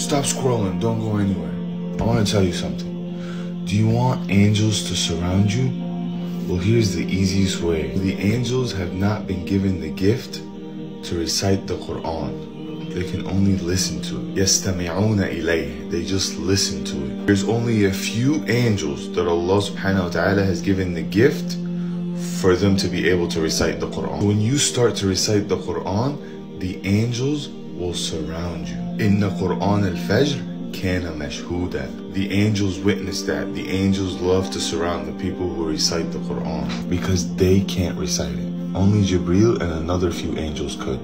Stop scrolling. Don't go anywhere. I want to tell you something. Do you want angels to surround you? Well, here's the easiest way. The angels have not been given the gift to recite the Quran. They can only listen to it. يَسْتَمِعُونَ إِلَيْهِ They just listen to it. There's only a few angels that Allah subhanahu wa ta'ala has given the gift for them to be able to recite the Quran. When you start to recite the Quran, the angels will surround you. In the Quran al-Fajr, kana mashhuda. The angels witness that. The angels love to surround the people who recite the Quran because they can't recite it. Only Jibril and another few angels could.